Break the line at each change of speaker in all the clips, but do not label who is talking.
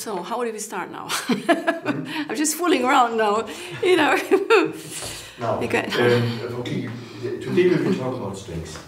So how do we start now? I'm just fooling around now, you know.
now, um, okay, today we will talk about strings.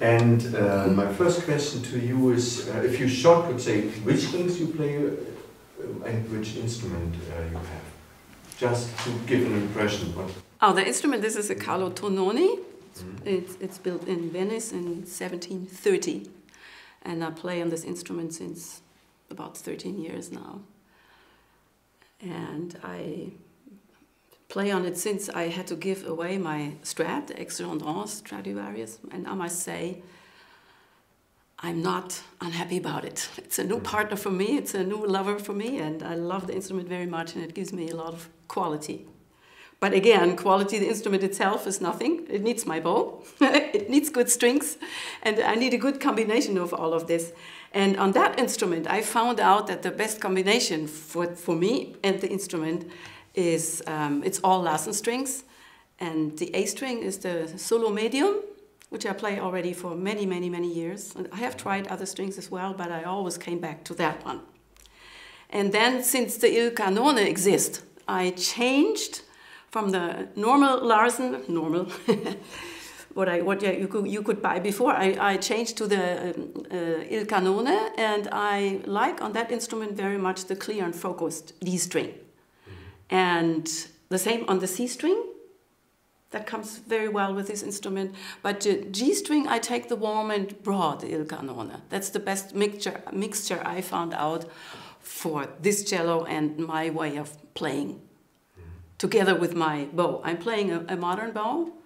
and uh, my first question to you is, uh, if you short could say which strings you play uh, and which instrument uh, you have, just to give an impression. What
oh, the instrument. This is a Carlo Tononi. Mm -hmm. It's it's built in Venice in 1730, and I play on this instrument since about 13 years now. And I play on it since I had to give away my Strad, the Ex-Gendron Stradivarius, and I must say, I'm not unhappy about it. It's a new mm. partner for me, it's a new lover for me, and I love the instrument very much, and it gives me a lot of quality. But again, quality, the instrument itself is nothing. It needs my bow, it needs good strings, and I need a good combination of all of this. And on that instrument, I found out that the best combination for, for me and the instrument is um, it's all Larsen strings. And the A string is the solo medium, which I play already for many, many, many years. And I have tried other strings as well, but I always came back to that one. And then, since the Il Cannone exists, I changed from the normal Larsen, normal, what I what you could you could buy before. I, I changed to the um, uh, Il Cannone, and I like on that instrument very much the clear and focused D string, mm -hmm. and the same on the C string. That comes very well with this instrument. But the G string, I take the warm and broad Il Cannone. That's the best mixture mixture I found out for this cello and my way of playing. Mm -hmm. Together with my bow, I'm playing a, a modern bow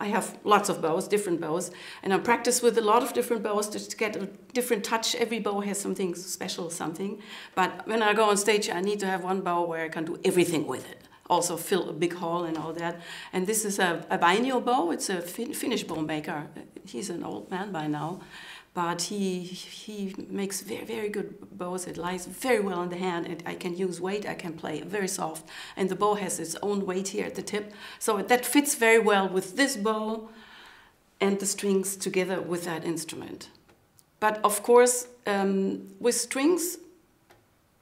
I have lots of bows, different bows, and I practice with a lot of different bows to get a different touch. Every bow has something special, something. But when I go on stage, I need to have one bow where I can do everything with it. Also fill a big hall and all that. And this is a, a Vainio bow. It's a fin Finnish bow maker. He's an old man by now but he, he makes very, very good bows. It lies very well in the hand. and I can use weight, I can play very soft. And the bow has its own weight here at the tip. So that fits very well with this bow and the strings together with that instrument. But of course, um, with strings,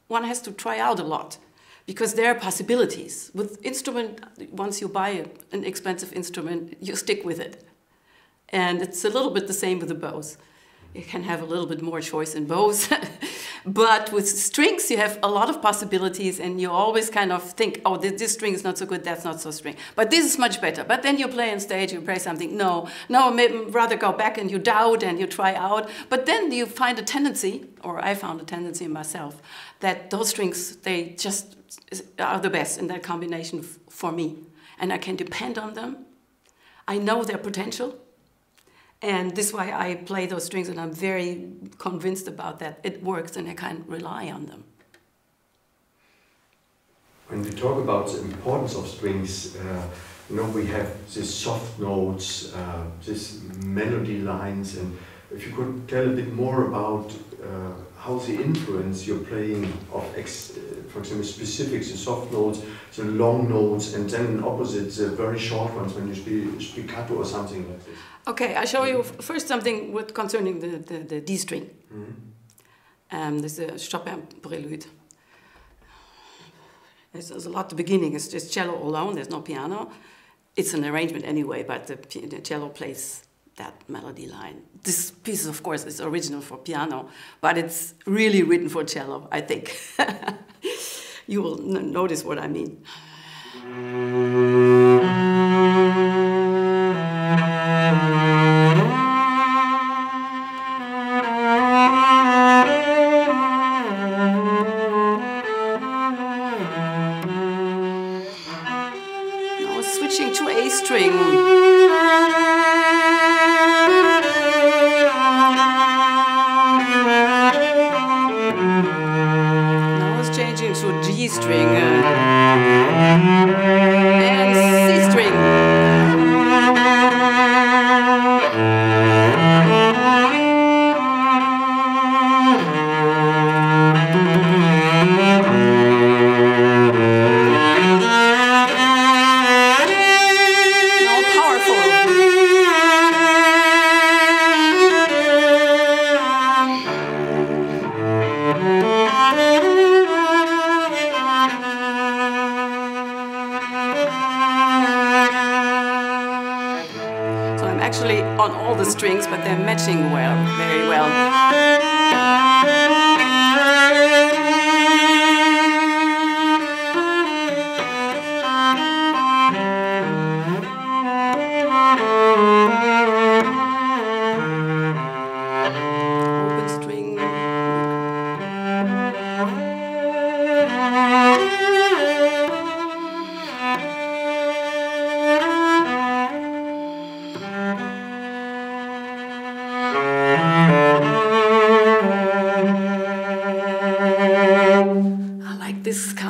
one has to try out a lot because there are possibilities. With instrument, once you buy an expensive instrument, you stick with it. And it's a little bit the same with the bows you can have a little bit more choice in both. but with strings, you have a lot of possibilities, and you always kind of think, oh, this, this, string is not so good, that's not so string. But this is much better. But then you play on stage, you play something, no, no, maybe rather go back and you doubt and you try out. But then you find a tendency, or I found a tendency in myself, that those strings, they just are the best in that combination for me. And I can depend on them. I know their potential and this is why I play those strings, and I'm very convinced about that. It works, and I can rely on them.
When we talk about the importance of strings, uh, you know, we have these soft notes, uh, these melody lines, and if you could tell a bit more about uh, how they influence your playing of, ex, for example, specifics, the soft notes, the long notes, and then opposite, the very short ones when you speak staccato or something like this.
Okay, I show you first something with concerning the, the, the D string. Mm -hmm. um, this is a Chopin prelude. There's, there's, a lot at the beginning. It's just cello alone. There's no piano. It's an arrangement anyway, but the, the cello plays that melody line. This piece, of course, is original for piano, but it's really written for cello, I think. you will notice what I mean. Now switching to A string. Stringer. But they're matching well, very well.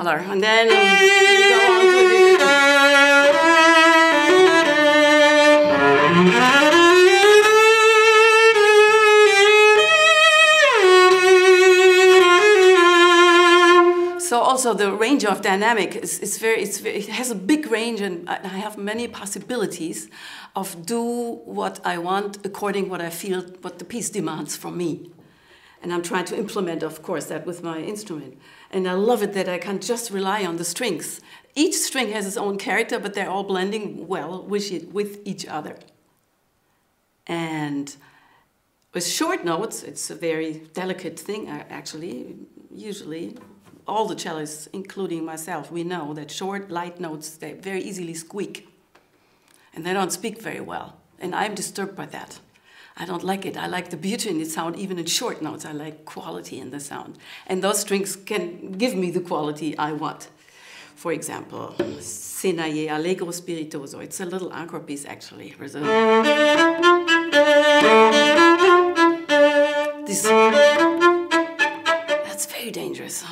Um, range of dynamic is, is very, it's very, it has a big range and I have many possibilities of do what I want according what I feel, what the piece demands from me. And I'm trying to implement, of course, that with my instrument. And I love it that I can't just rely on the strings. Each string has its own character, but they're all blending well with, it, with each other. And with short notes, it's a very delicate thing, uh, actually. Usually, all the cellists, including myself, we know that short, light notes, they very easily squeak. And they don't speak very well. And I'm disturbed by that. I don't like it. I like the beauty in the sound, even in short notes. I like quality in the sound. And those strings can give me the quality I want. For example, Senaillé Allegro Spiritoso. It's a little encore piece, actually. This That's very dangerous.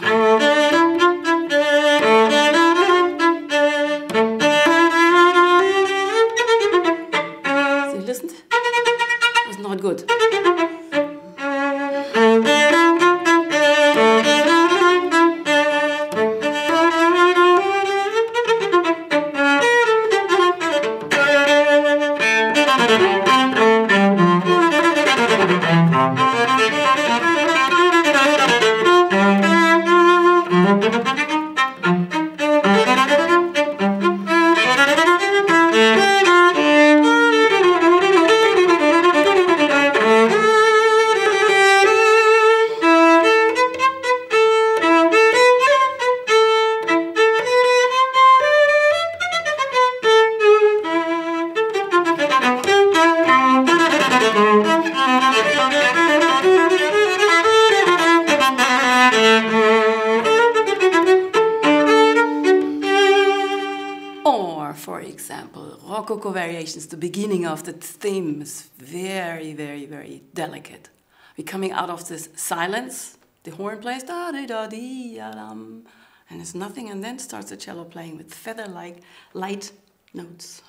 Variations, the beginning of the theme is very, very, very delicate. We're coming out of this silence, the horn plays da da da dee dum, and it's nothing, and then starts the cello playing with feather-like light notes.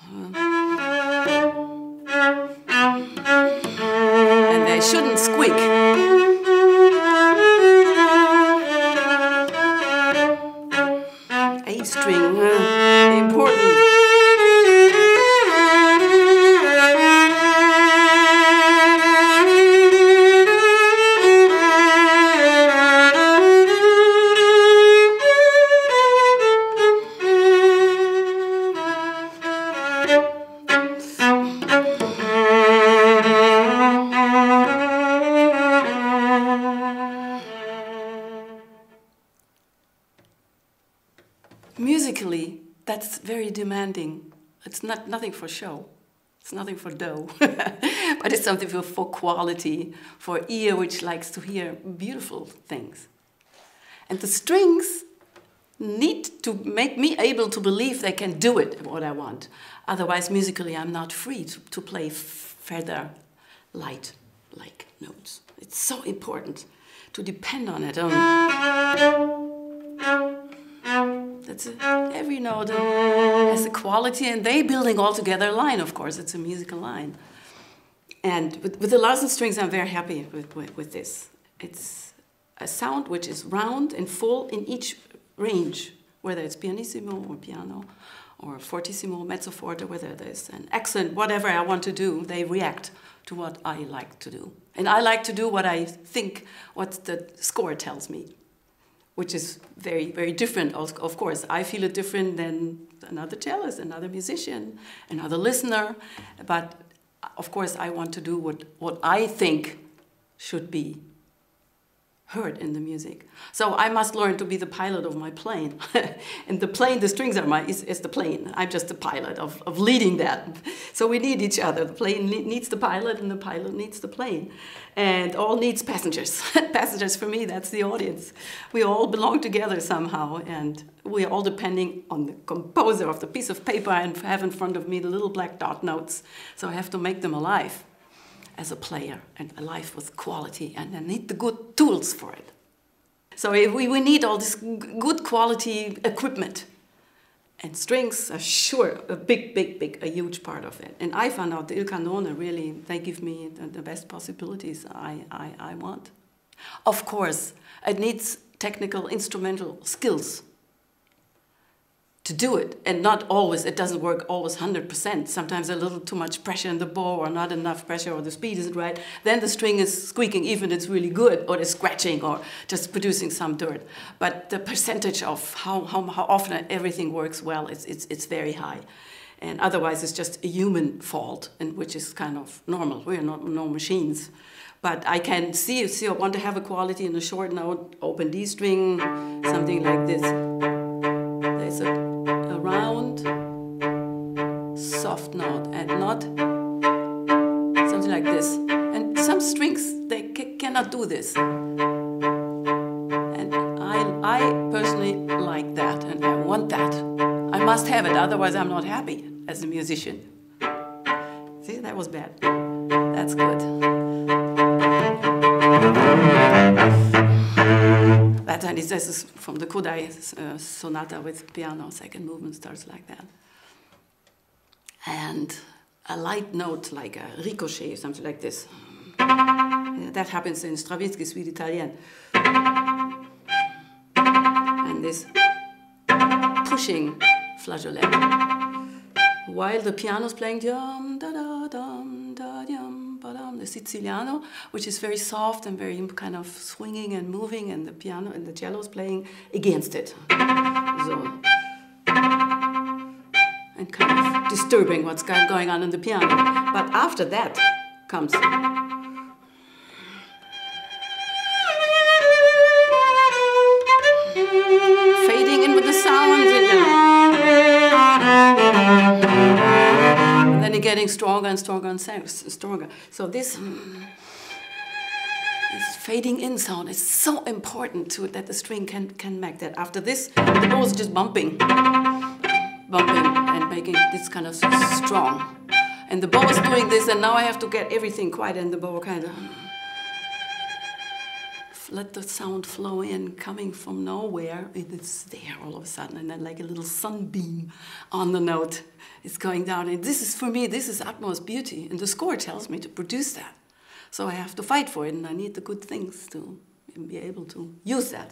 And they shouldn't squeak. A string, uh, uh, very demanding. It's not nothing for show. It's nothing for dough, but it's something for, for quality, for ear which likes to hear beautiful things. And the strings need to make me able to believe they can do it, what I want. Otherwise, musically, I'm not free to, to play further light like notes. It's so important to depend on it. Um, that's a, every note has a quality, and they building all together a line. Of course, it's a musical line. And with, with the Larsen strings, I'm very happy with, with, with this. It's a sound which is round and full in each range, whether it's pianissimo or piano or fortissimo, mezzo forte, whether there's an accent, whatever I want to do, they react to what I like to do. And I like to do what I think, what the score tells me which is very, very different. Of course, I feel it different than another cellist, another musician, another listener. But of course, I want to do what, what I think should be heard in the music. So I must learn to be the pilot of my plane. and the plane, the strings are my, is, is the plane. I'm just the pilot of, of leading that. So we need each other. The plane needs the pilot and the pilot needs the plane. And all needs passengers. passengers for me, that's the audience. We all belong together somehow and we are all depending on the composer of the piece of paper and have in front of me the little black dot notes. So I have to make them alive as a player and a life with quality, and I need the good tools for it. So we, we need all this good quality equipment. And strings are sure a big, big, big, a huge part of it. And I found out the Il Cannone really, they give me the, the best possibilities I, I, I want. Of course, it needs technical instrumental skills to do it. And not always it doesn't work always 100% sometimes a little too much pressure in the bow or not enough pressure or the speed isn't right then the string is squeaking even it's really good or it's scratching or just producing some dirt. But the percentage of how, how, how often everything works well it's, it's, it's very high. And otherwise it's just a human fault and which is kind of normal. We're not no machines. But I can see, see I want to have a quality in a short note, open D string, something like this. There's a round, soft note and not something like this. And some strings, they cannot do this. And I, I personally like that and I want that. I must have it, otherwise I'm not happy as a musician. See, that was bad. That's good. That and this is from the Kodály uh, sonata with piano. Second movement starts like that, and a light note like a ricochet, something like this. That happens in Stravinsky Suite Italienne. And this pushing flageolet. While the piano's playing Siciliano, which is very soft and very kind of swinging and moving, and the piano and the cello is playing against it. So, and kind of disturbing what's going on in the piano. But after that comes getting stronger and stronger and stronger. So this, mm, this fading in sound is so important to that the string can, can make that. After this, the bow is just bumping, bumping and making this kind of strong. And the bow is doing this, and now I have to get everything quiet, and the bow kind of let the sound flow in, coming from nowhere. It's there all of a sudden, and then like a little sunbeam on the note is going down. And this is, for me, this is utmost beauty. And the score tells me to produce that. So I have to fight for it, and I need the good things to be able to use that.